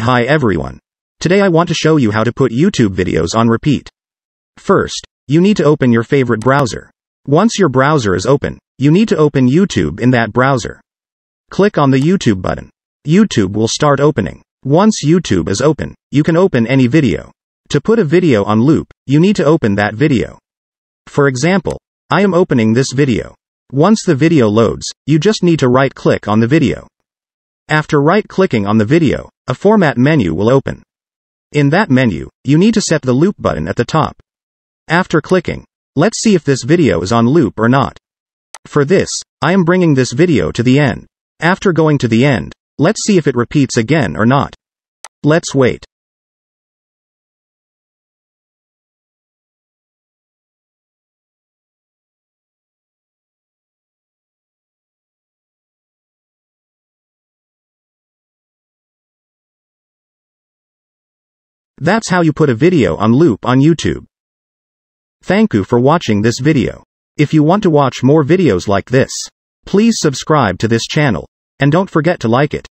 Hi everyone. Today I want to show you how to put YouTube videos on repeat. First, you need to open your favorite browser. Once your browser is open, you need to open YouTube in that browser. Click on the YouTube button. YouTube will start opening. Once YouTube is open, you can open any video. To put a video on loop, you need to open that video. For example, I am opening this video. Once the video loads, you just need to right click on the video. After right clicking on the video, a format menu will open. In that menu, you need to set the loop button at the top. After clicking, let's see if this video is on loop or not. For this, I am bringing this video to the end. After going to the end, let's see if it repeats again or not. Let's wait. That's how you put a video on loop on YouTube. Thank you for watching this video. If you want to watch more videos like this, please subscribe to this channel, and don't forget to like it.